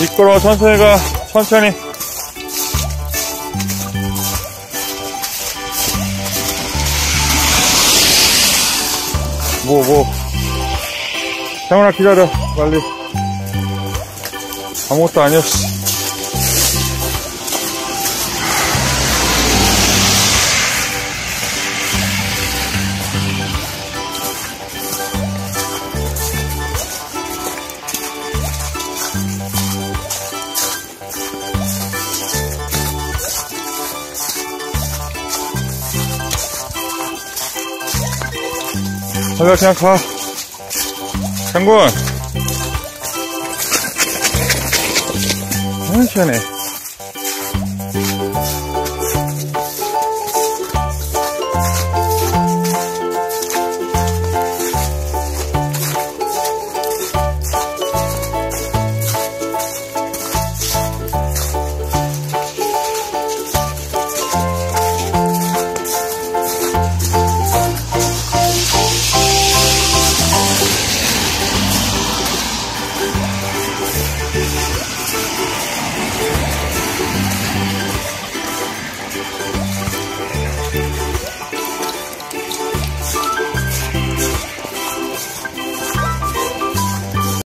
미끄러워 천천히 가. 천천히. 뭐뭐. 뭐. 뭐. 태훈아 기다려 빨리. 아무것도 아니었어. 빨리 그냥 가 장군 아 시원해